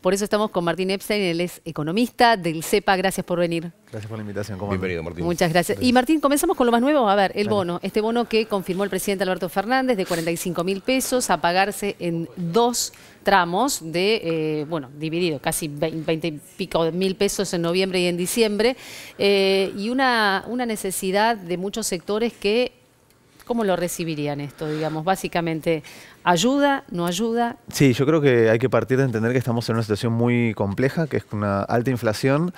Por eso estamos con Martín Epstein, él es economista del CEPA. Gracias por venir. Gracias por la invitación. Bienvenido, Martín. Muchas gracias. Y Martín, comenzamos con lo más nuevo. A ver, el bono. Este bono que confirmó el presidente Alberto Fernández de 45 mil pesos a pagarse en dos tramos de, eh, bueno, dividido, casi 20, y pico mil pesos en noviembre y en diciembre, eh, y una, una necesidad de muchos sectores que, ¿cómo lo recibirían esto, digamos? Básicamente, ¿ayuda, no ayuda? Sí, yo creo que hay que partir de entender que estamos en una situación muy compleja, que es una alta inflación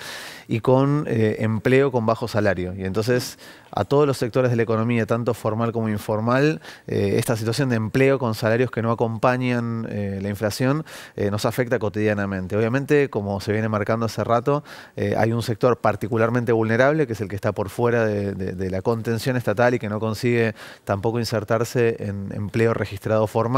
y con eh, empleo con bajo salario. Y entonces a todos los sectores de la economía, tanto formal como informal, eh, esta situación de empleo con salarios que no acompañan eh, la inflación nos afecta cotidianamente. Obviamente, como se viene marcando hace rato, hay un sector particularmente vulnerable, que es el que está por fuera de, la contención estatal y que no consigue tampoco insertarse en empleo registrado formal,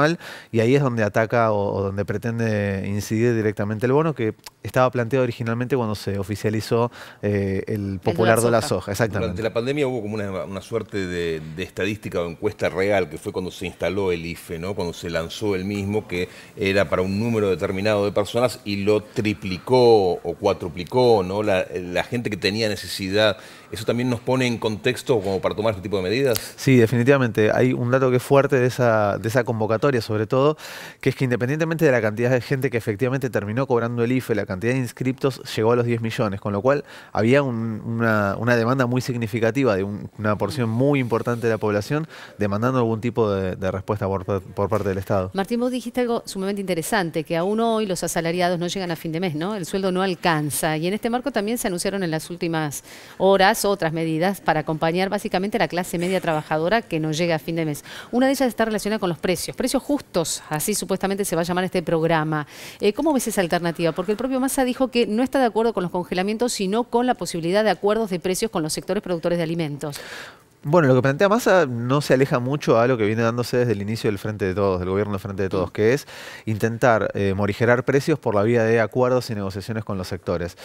y ahí es donde ataca o donde pretende incidir directamente el bono, que estaba planteado originalmente cuando se oficializó eh, el popular de la soja. Exactamente. Durante la pandemia hubo como una, suerte de, estadística o encuesta real, que fue cuando se instaló el IFE, ¿no? cuando se lanzó el mismo, que era para un número determinado de personas y lo triplicó o cuatruplicó, ¿no? la, la gente que tenía necesidad. ¿Eso también nos pone en contexto como para tomar este tipo de medidas? Sí, definitivamente. Hay un dato que es fuerte de esa, de esa convocatoria, sobre todo, que es que independientemente de la cantidad de gente que efectivamente terminó cobrando el IFE, la cantidad de inscriptos llegó a los 10 millones, con lo cual había una, demanda muy significativa de una porción muy importante de la población demandando algún tipo de, respuesta por, parte del Estado. Martín, vos dijiste algo sumamente interesante, que aún hoy los asalariados no llegan a fin de mes, ¿no? El sueldo no alcanza. Y en este marco también se anunciaron en las últimas horas otras medidas para acompañar básicamente a la clase media trabajadora que no llega a fin de mes. Una de ellas está relacionada con los precios, precios justos, así supuestamente se va a llamar este programa. Eh, ¿Cómo ves esa alternativa? Porque el propio Massa dijo que no está de acuerdo con los congelamientos sino con la posibilidad de acuerdos de precios con los sectores productores de alimentos. Bueno, lo que plantea Massa no se aleja mucho a lo que viene dándose desde el inicio del Frente de Todos, del gobierno del Frente de Todos, que es intentar eh, morigerar precios por la vía de acuerdos y negociaciones con los sectores.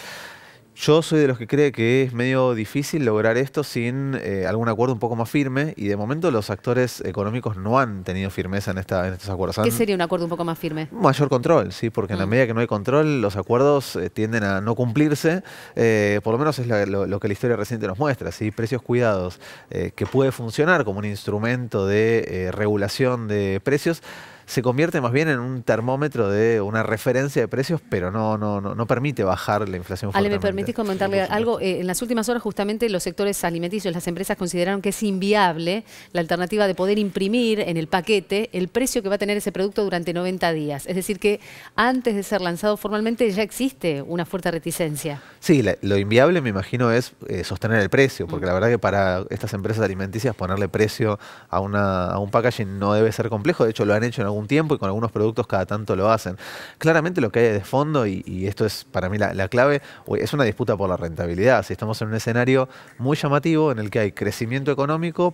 Yo soy de los que cree que es medio difícil lograr esto sin eh, algún acuerdo un poco más firme y de momento los actores económicos no han tenido firmeza en, esta, en estos acuerdos. ¿Qué sería un acuerdo un poco más firme? Mayor control, sí, porque en la mm. medida que no hay control los acuerdos eh, tienden a no cumplirse, eh, por lo menos es lo, que la historia reciente nos muestra, ¿sí? precios cuidados, que puede funcionar como un instrumento de regulación de precios se convierte más bien en un termómetro de una referencia de precios, pero no, no, no, no permite bajar la inflación. Ale, ¿me permitís comentarle algo? Eh, en las últimas horas justamente los sectores alimenticios, las empresas consideraron que es inviable la alternativa de poder imprimir en el paquete el precio que va a tener ese producto durante 90 días. Es decir, que antes de ser lanzado formalmente ya existe una fuerte reticencia. Sí, lo inviable me imagino es eh, sostener el precio, porque la verdad que para estas empresas alimenticias ponerle precio a, una, a un packaging no debe ser complejo, de hecho lo han hecho en algún tiempo y con algunos productos cada tanto lo hacen. Claramente lo que hay de fondo, y, esto es para mí la, clave, es una disputa por la rentabilidad. Si estamos en un escenario muy llamativo en el que hay crecimiento económico,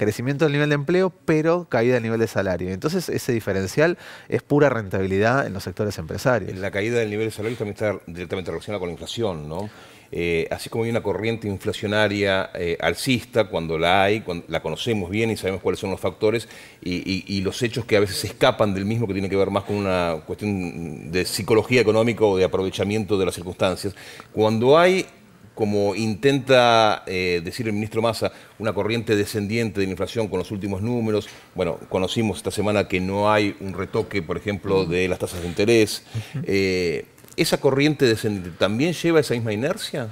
crecimiento del nivel de empleo, pero caída del nivel de salario. Entonces ese diferencial es pura rentabilidad en los sectores empresarios. La caída del nivel de salario también está directamente relacionada con la inflación, ¿no? Eh, así como hay una corriente inflacionaria eh, alcista, cuando la hay, la conocemos bien y sabemos cuáles son los factores y, los hechos que a veces escapan del mismo, que tiene que ver más con una cuestión de psicología económica o de aprovechamiento de las circunstancias. Cuando hay como intenta eh, decir el ministro Massa, una corriente descendiente de la inflación con los últimos números. Bueno, conocimos esta semana que no hay un retoque, por ejemplo, de las tasas de interés. ¿Esa corriente descendente también lleva esa misma inercia?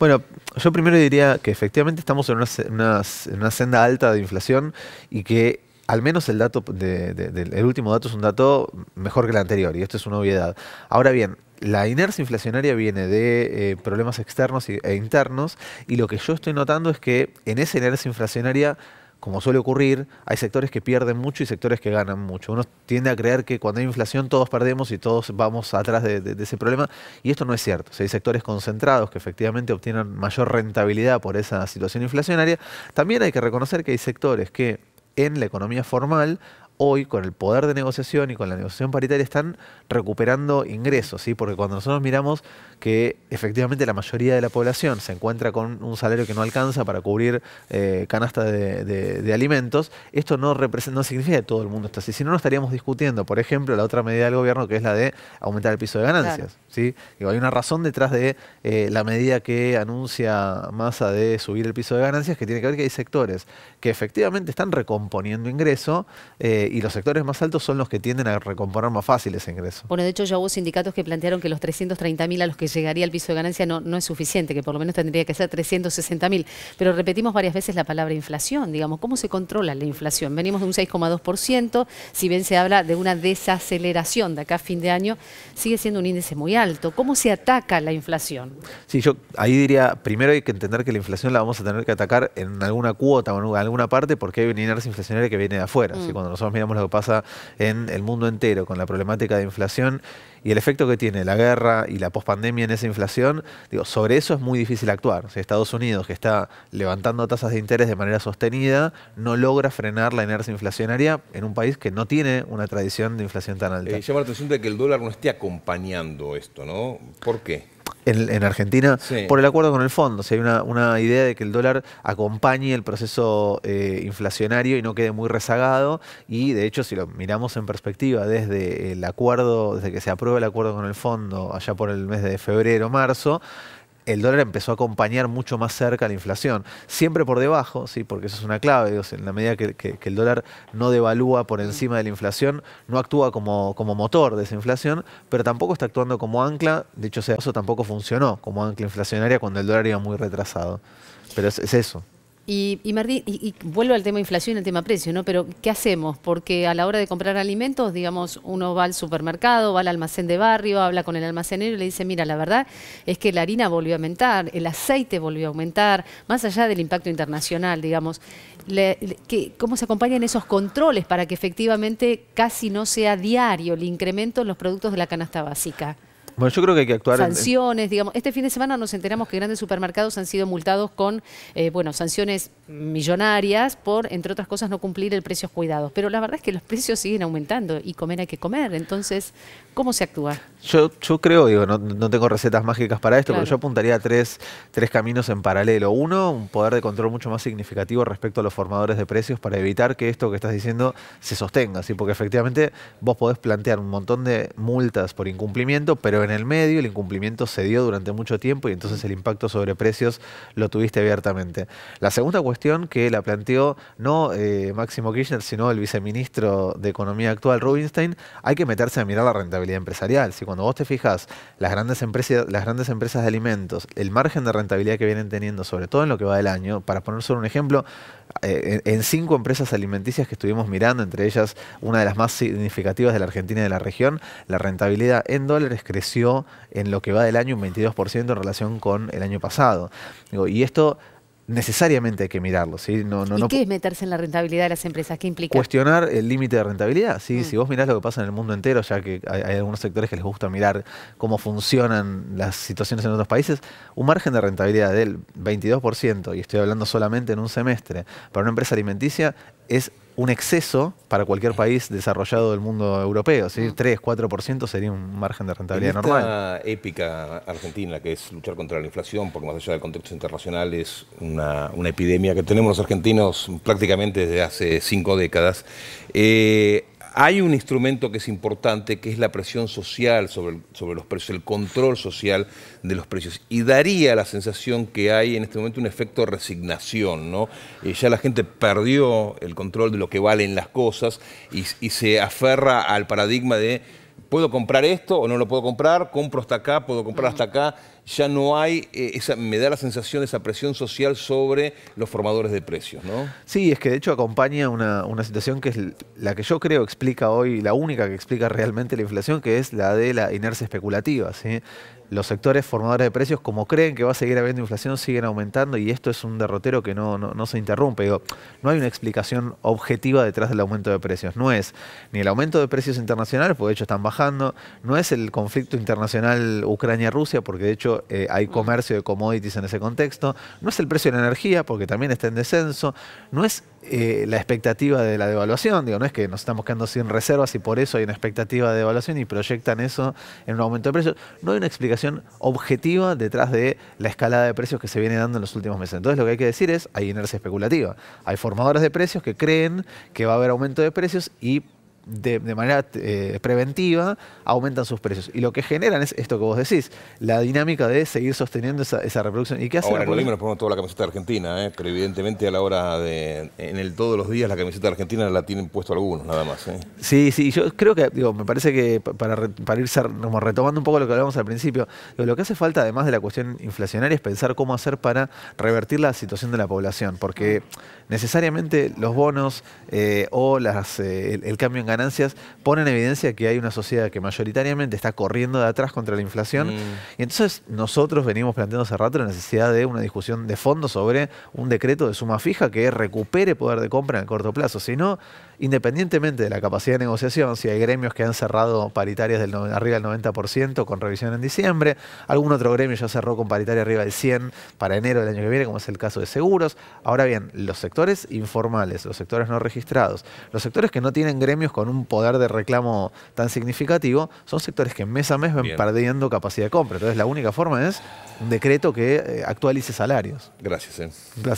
Bueno, yo primero diría que efectivamente estamos en una, senda alta de inflación y que al menos el dato el último dato es un dato mejor que el anterior y esto es una obviedad. Ahora bien, la inercia inflacionaria viene de eh, problemas externos e internos y lo que yo estoy notando es que en esa inercia inflacionaria como suele ocurrir, hay sectores que pierden mucho y sectores que ganan mucho. Uno tiende a creer que cuando hay inflación todos perdemos y todos vamos atrás de, ese problema, y esto no es cierto. hay sectores concentrados que efectivamente obtienen mayor rentabilidad por esa situación inflacionaria. También hay que reconocer que hay sectores que en la economía formal hoy con el poder de negociación y con la negociación paritaria están recuperando ingresos, ¿sí? porque cuando nosotros miramos que efectivamente la mayoría de la población se encuentra con un salario que no alcanza para cubrir eh, canasta de, alimentos, esto no, no significa que todo el mundo está así, si no, no estaríamos discutiendo, por ejemplo, la otra medida del gobierno que es la de aumentar el piso de ganancias. ¿sí? hay una razón detrás de eh, la medida que anuncia Massa de subir el piso de ganancias que tiene que ver que hay sectores que efectivamente están recomponiendo ingreso eh, y los sectores más altos son los que tienden a recomponer más fácil ese ingreso. Bueno, de hecho ya hubo sindicatos que plantearon que los 330.000 a los que llegaría el piso de ganancia no, no es suficiente, que por lo menos tendría que ser 360.000. Pero repetimos varias veces la palabra inflación, digamos, ¿cómo se controla la inflación? Venimos de un 6,2%, si bien se habla de una desaceleración de acá a fin de año, sigue siendo un índice muy alto. ¿Cómo se ataca la inflación? Sí, yo ahí diría, primero hay que entender que la inflación la vamos a tener que atacar en alguna cuota o en alguna parte porque hay una inercia inflacionaria que viene de afuera. Mm. Cuando nosotros miramos lo que pasa en el mundo entero con la problemática de inflación y el efecto que tiene la guerra y la pospandemia en esa inflación, digo, sobre eso es muy difícil actuar. Estados Unidos, que está levantando tasas de interés de manera sostenida, no logra frenar la inercia inflacionaria en un país que no tiene una tradición de inflación tan alta. Eh, llama la atención de que el dólar no esté acompañando esto, ¿no? ¿Por qué? En, Argentina por el acuerdo con el fondo. O sea, hay una, idea de que el dólar acompañe el proceso eh, inflacionario y no quede muy rezagado. Y de hecho, si lo miramos en perspectiva desde el acuerdo, desde que se aprueba el acuerdo con el fondo, allá por el mes de febrero, marzo, el dólar empezó a acompañar mucho más cerca la inflación. Siempre por debajo, sí, porque eso es una clave. en la medida que, el dólar no devalúa por encima de la inflación, no actúa como, como motor de esa inflación, pero tampoco está actuando como ancla. De hecho, eso tampoco funcionó como ancla inflacionaria cuando el dólar iba muy retrasado. Pero es eso. Y, y Martín, y, vuelvo al tema inflación y al tema precio, ¿no? Pero ¿qué hacemos? Porque a la hora de comprar alimentos, digamos, uno va al supermercado, va al almacén de barrio, habla con el almacenero y le dice, mira, la verdad es que la harina volvió a aumentar, el aceite volvió a aumentar, más allá del impacto internacional, digamos, ¿cómo se acompañan esos controles para que efectivamente casi no sea diario el incremento en los productos de la canasta básica? Bueno, yo creo que hay que actuar. Sanciones, digamos. Este fin de semana nos enteramos que grandes supermercados han sido multados con, eh, bueno, sanciones millonarias por, entre otras cosas, no cumplir el precio cuidados. Pero la verdad es que los precios siguen aumentando y comer hay que comer. Entonces, ¿cómo se actúa? Yo, yo creo, digo, no, tengo recetas mágicas para esto, pero yo apuntaría a tres, tres caminos en paralelo. Uno, un poder de control mucho más significativo respecto a los formadores de precios para evitar que esto que estás diciendo se sostenga, ¿sí? porque efectivamente vos podés plantear un montón de multas por incumplimiento, pero en el medio el incumplimiento se dio durante mucho tiempo y entonces el impacto sobre precios lo tuviste abiertamente. La segunda cuestión que la planteó no eh, Máximo Kirchner, sino el viceministro de Economía actual, Rubinstein, hay que meterse a mirar la rentabilidad empresarial. Si cuando vos te fijas, las grandes, empresas, las grandes empresas de alimentos, el margen de rentabilidad que vienen teniendo, sobre todo en lo que va del año, para poner solo un ejemplo, eh, en cinco empresas alimenticias que estuvimos mirando, entre ellas una de las más significativas de la Argentina y de la región, la rentabilidad en dólares creció en lo que va del año un 22% en relación con el año pasado. y esto necesariamente hay que mirarlo. ¿sí? No, no, ¿Y qué es meterse en la rentabilidad de las empresas? ¿Qué implica? Cuestionar el límite de rentabilidad. ¿sí? Mm. Si vos mirás lo que pasa en el mundo entero, ya que hay, algunos sectores que les gusta mirar cómo funcionan las situaciones en otros países, un margen de rentabilidad del 22%, y estoy hablando solamente en un semestre, para una empresa alimenticia es un exceso para cualquier país desarrollado del mundo europeo. ¿sí? 3, mm. 4% sería un margen de rentabilidad en normal. Esta épica argentina, que es luchar contra la inflación, porque más allá del contexto internacional es una, epidemia que tenemos los argentinos prácticamente desde hace cinco décadas. Eh, hay un instrumento que es importante, que es la presión social sobre, sobre los precios, el control social de los precios. Y daría la sensación que hay en este momento un efecto de resignación, ¿no? Eh, ya la gente perdió el control de lo que valen las cosas y, y se aferra al paradigma de puedo comprar esto o no lo puedo comprar, compro hasta acá, puedo comprar hasta acá. Ya no hay, eh, esa, me da la sensación de esa presión social sobre los formadores de precios, ¿no? Sí, es que de hecho acompaña una, una situación que es la que yo creo explica hoy, la única que explica realmente la inflación, que es la de la inercia especulativa. ¿sí? Los sectores formadores de precios, como creen que va a seguir habiendo inflación, siguen aumentando y esto es un derrotero que no, no, se interrumpe. No hay una explicación objetiva detrás del aumento de precios. No es ni el aumento de precios internacionales, porque de hecho están bajando, no es el conflicto internacional Ucrania-Rusia, porque de hecho eh, hay comercio de commodities en ese contexto, no es el precio de la energía, porque también está en descenso, no es eh, la expectativa de la devaluación. Digo, no es que nos estamos quedando sin reservas y por eso hay una expectativa de devaluación y proyectan eso en un aumento de precios. No hay una explicación objetiva detrás de la escalada de precios que se viene dando en los últimos meses. Entonces lo que hay que decir es, hay inercia especulativa. Hay formadores de precios que creen que va a haber aumento de precios y de, manera eh, preventiva aumentan sus precios. Y lo que generan es esto que vos decís, la dinámica de seguir sosteniendo esa, reproducción. ¿Y qué hace Ahora, en nos ponemos toda la camiseta Argentina, ¿eh? pero evidentemente a la hora de, en el todos los días la camiseta Argentina la tienen puesto algunos, nada más. ¿eh? Sí, sí, yo creo que, digo, me parece que para, para ir como retomando un poco lo que hablamos al principio, lo que hace falta, además de la cuestión inflacionaria, es pensar cómo hacer para revertir la situación de la población, porque necesariamente los bonos o las, el, cambio en ganancias ponen en evidencia que hay una sociedad que mayoritariamente está corriendo de atrás contra la inflación. Mm. Y entonces nosotros venimos planteando hace rato la necesidad de una discusión de fondo sobre un decreto de suma fija que recupere poder de compra en el corto plazo. Si no, independientemente de la capacidad de negociación, si hay gremios que han cerrado paritarias del arriba del 90% con revisión en diciembre, algún otro gremio ya cerró con paritaria arriba del 100 para enero del año que viene, como es el caso de seguros. Ahora bien, los sectores informales, los sectores no registrados, los sectores que no tienen gremios con un poder de reclamo tan significativo, son sectores que mes a mes van perdiendo capacidad de compra. Entonces la única forma es un decreto que eh, actualice salarios. Gracias. Eh.